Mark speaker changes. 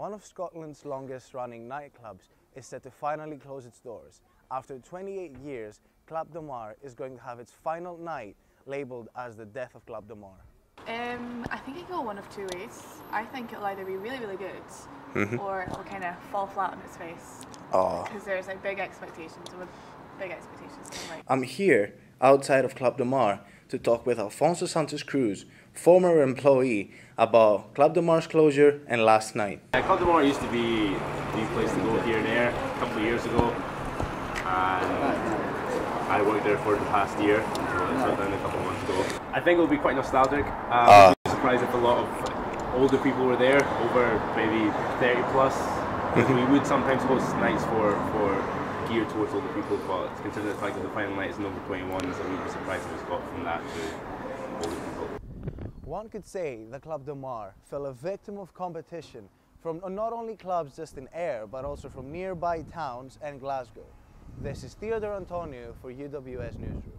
Speaker 1: One of Scotland's longest running nightclubs is set to finally close its doors. After 28 years, Club de Mar is going to have its final night labelled as the death of Club de Mar.
Speaker 2: Um, I think it can go one of two ways. I think it'll either be really, really good,
Speaker 1: Mm-hmm.
Speaker 2: or it'll kind of fall flat on its face.
Speaker 1: Oh.
Speaker 2: Because there's like big expectations, with big expectations, like
Speaker 1: I'm here outside of Club de Mar to talk with Alfonso Santos Cruz, former employee, about Club de Mar's closure and last night.
Speaker 3: Uh, Club de Mar used to be the place to go here and there a couple of years ago, and I worked there for the past year, so I shut down a couple of months ago. I think it'll be quite nostalgic. Um,
Speaker 1: Ah.
Speaker 3: I'd be surprised if a lot of older people were there, over maybe 30 plus. we would sometimes host nights for, for geared towards older people, but considering the fact that the final night is an over 21s, I would be surprised if it's got from that to older people.
Speaker 1: One could say the Club de Mar fell a victim of competition from not only clubs just in Ayr, but also from nearby towns and Glasgow. This is Theodore Antonio for UWS Newsroom.